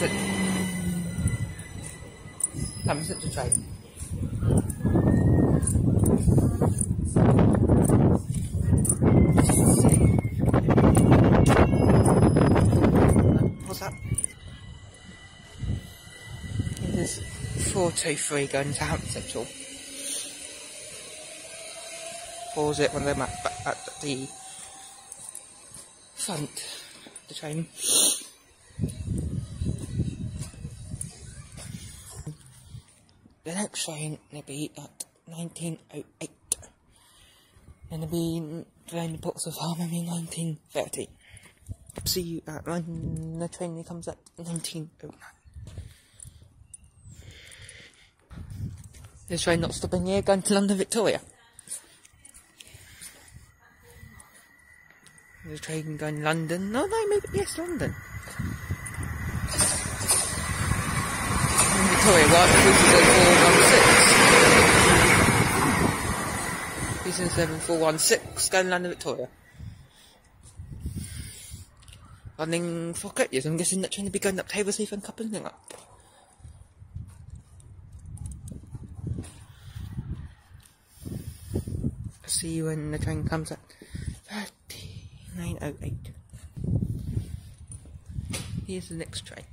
Southampton. Southampton to train. What's that? It is 423 going to Hampton. Pause it when they're at, at the front of the train. The next train will be at 1908. And it'll be train box of Harmony 1930. See you at when the train comes at 1909. This train not stopping here, going to London Victoria. The train going London. No, no, maybe yes, London. Victoria, right? This is a 416. This is 7416, going London Victoria. Running for yes, I'm guessing that train will be going up Tablesleaf and coupling up. See you when the train comes at 3908. Here's the next train.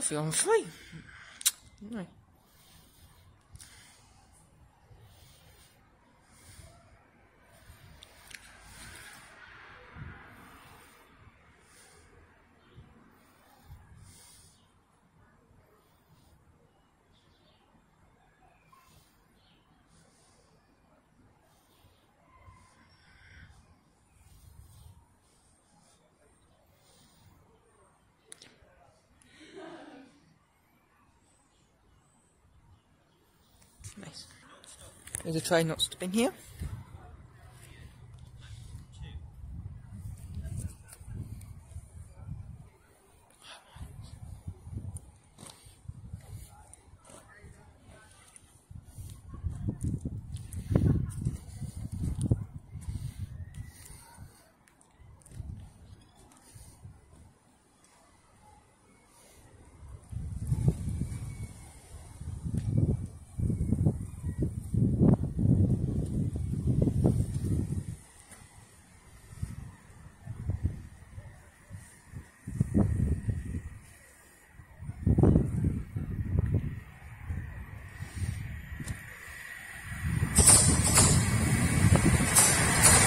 Coffee on free. No. Nice. There's a train not stopping here.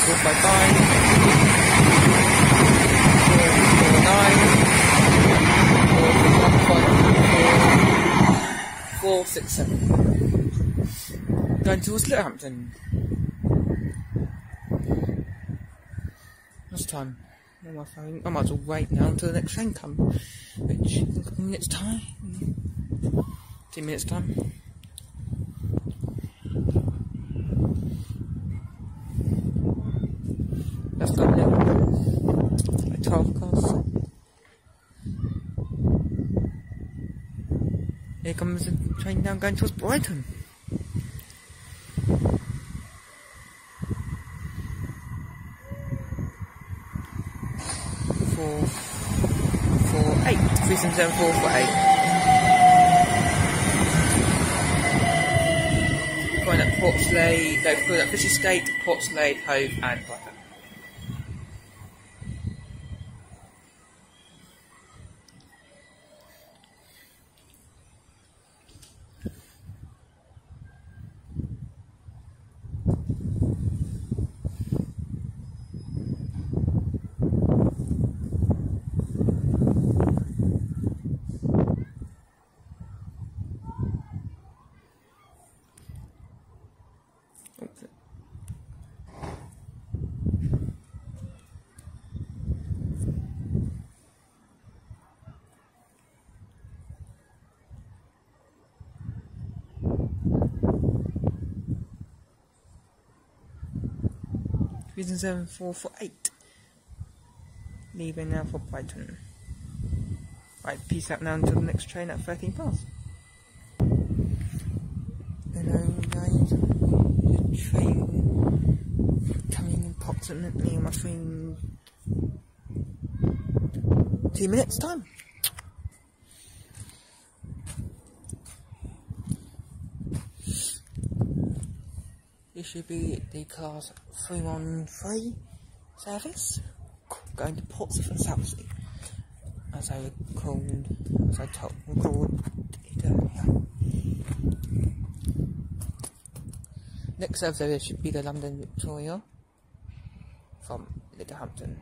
Four five five. Four four nine. Four one five four. Four six seven. Going towards Littlehampton. What's time? I might as well wait now until the next train comes. Which in minutes time. ten minutes time. That's it. Like 12 cars. Here comes the train now going towards Brighton. Four, four, eight. Three, seven, seven, four, four, eight. Going at Portslade, no, going at Fishersgate, Portslade, Hove, and Brighton. using 7448. Leaving now for Brighton. Right, peace out now until the next train at 13 past. Hello guys, the train coming approximately, my friend, two minutes time. This should be the class 313 service going to Portsmouth and Southsea as I recalled as I told recalled it earlier. Next service should be the London Victoria from Littlehampton.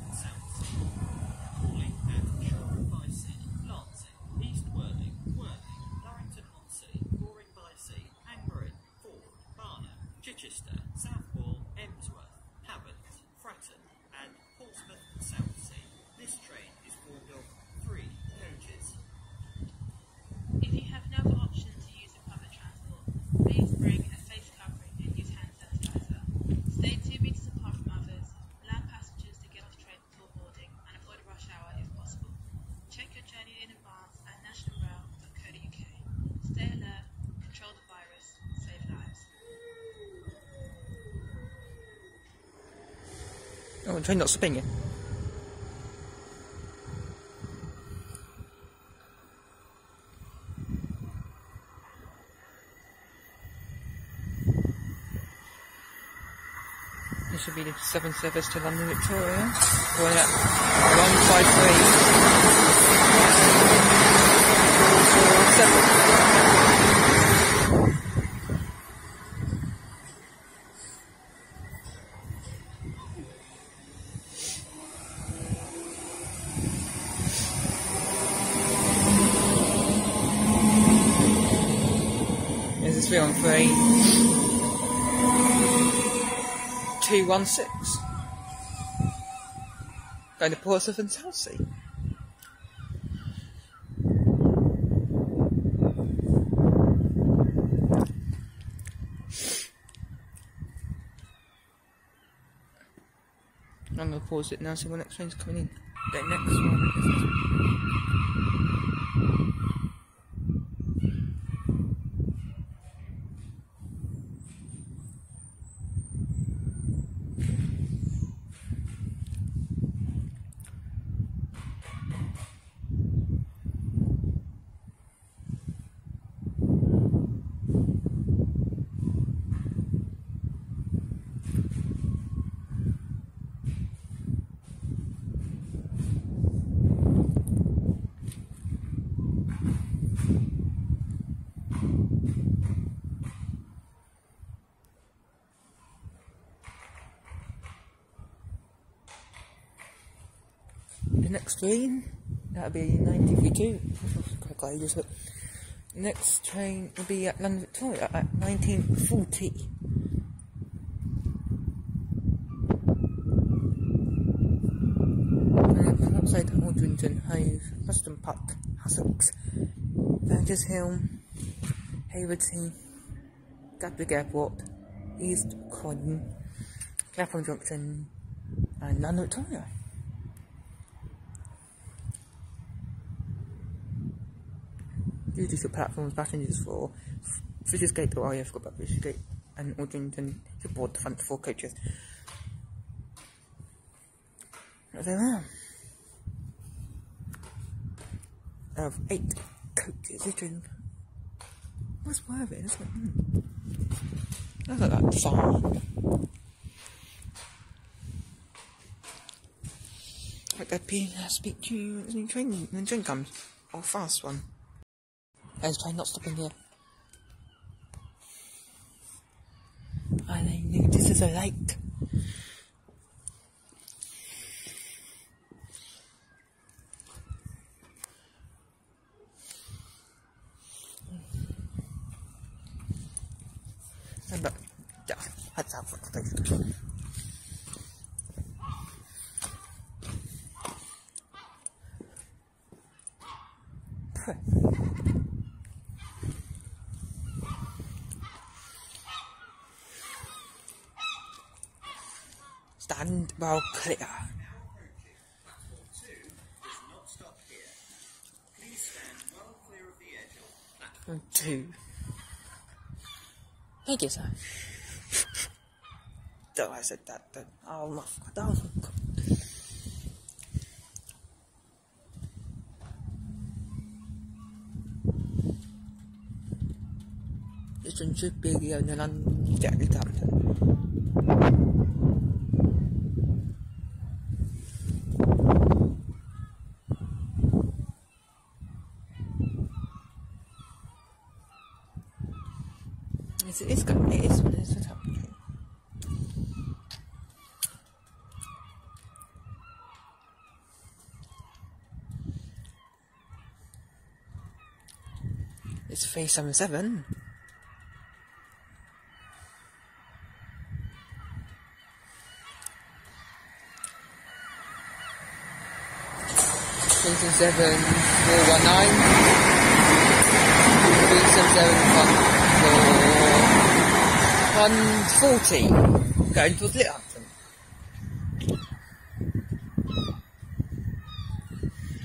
Oh, the train not spinning. This should be the 7 service to London Victoria. Going at 153. This is 313. 216. Going to Portsmouth and Southsea. I'm going to pause it now, see what next train's coming in. The next one next train, that'll be 1952. Quite glad just but next train will be at London Victoria at 1940. And mm, outside Aldrington, Hove, Preston Park, Sussex, Burgess Hill, Haywards Heath, Gatwick Airport, East Croydon, Clapham Junction, and London Victoria. Leadership platforms passengers for Fishersgate, oh yeah, I forgot about Fishersgate and Aldrington to board the front four coaches. There are. Of eight coaches, literally. That's worth it, isn't it? Mm. That's like that fun. Like that being speak to you when the train the train comes. Or fast one. Let's try not stopping here. I know this is a light. But yeah, that's how it Huh. Of platform Two. Thank you, sir. Though I said that, then god, oh my god. Listen to Biggie and I'm. It's, it's good. It is. It is a top train. It's 377. Three seven seven four one nine. Three seven seven one four one forty. Going towards Littlehampton.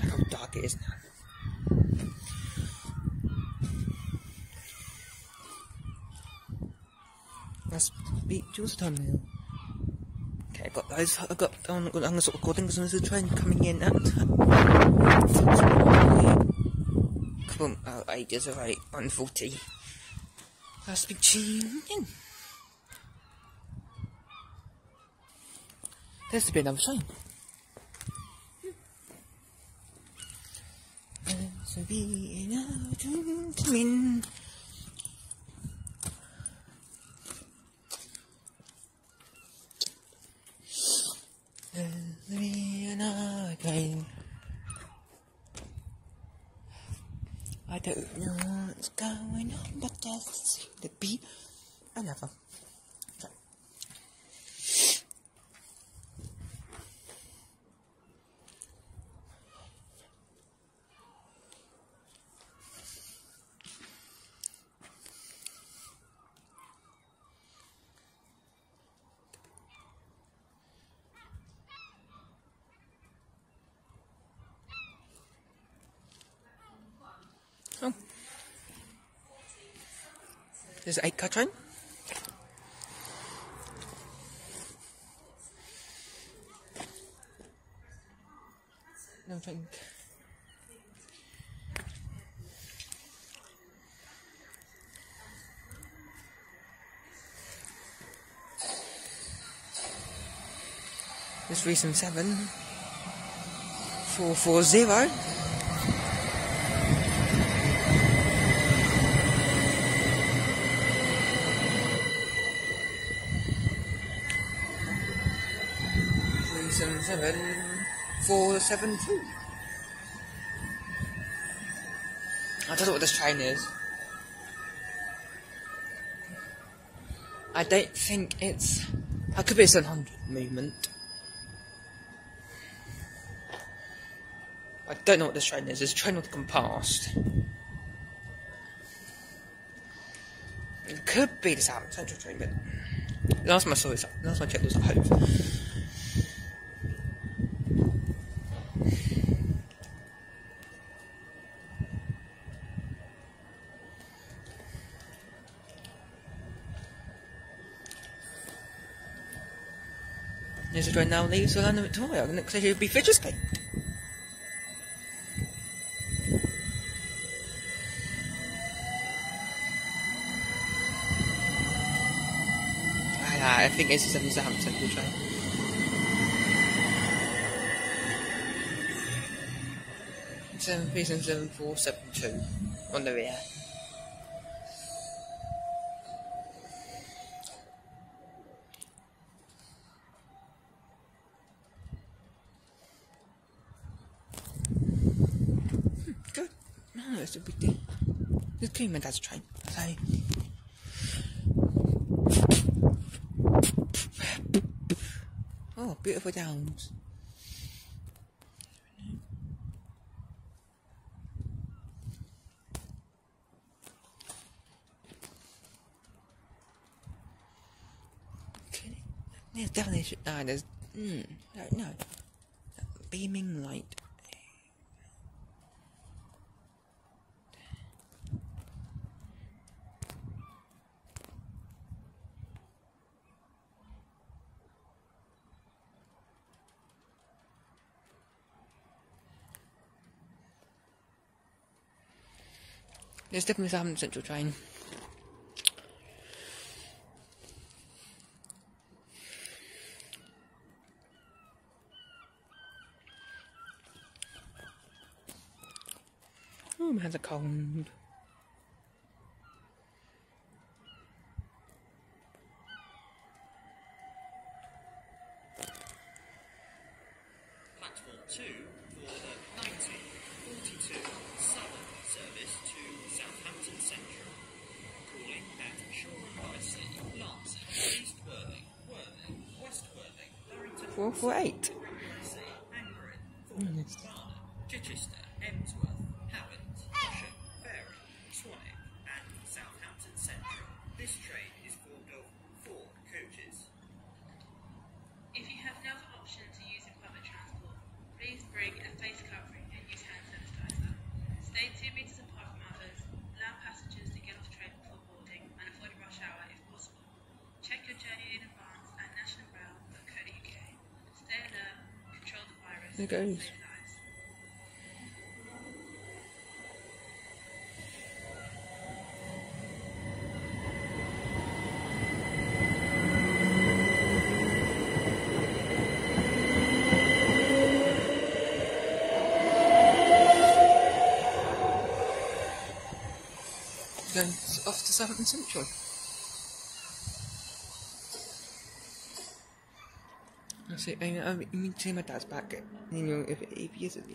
Look how dark it is now. Let's Jules Okay, I got those. I got. I'm gonna, stop recording because there's a train coming in at. Couple uh, ages away, 140. I'll speak to you again. There's to be another train. There's to be another train coming. There's to be another train. I don't know what's going on, but there seems to be another. train. Oh. There's eight car train. No. There's reason seven. Four four zero. Seven seven four seven two. I don't know what this train is. I don't think it's. I could be a 700 movement. I don't know what this train is. This train will come past. It could be the South Central train, but last time I saw it, last time I checked, it was a Hove. There's a train now leaves for London Victoria. Next station will be Fidget. Ah, I think it's a Southampton Central train. Seven three seven seven four seven two on the rear. No, it's a big deal. Just clean my dad's train. So. Oh, beautiful downs. There's definitely no, there's mm, no beaming light. There's definitely Southampton Central train. Oh, my hands are cold. Barnham, Chichester, Havant, Horsham, Fareham, Swanwick and Southampton Central. This train is formed of four coaches. If you have no other option to using public transport, please bring a face covering and use hand sanitizer. Stay two meters apart from others. Allow passengers to get off train before boarding and avoid rush hour if possible. Check your journey in advance at nationalrail.co.uk. Stay alert, control the There goes. Going off to Southampton Central. That's it. And, um, you mean to say my dad's back? You know, if, if he isn't.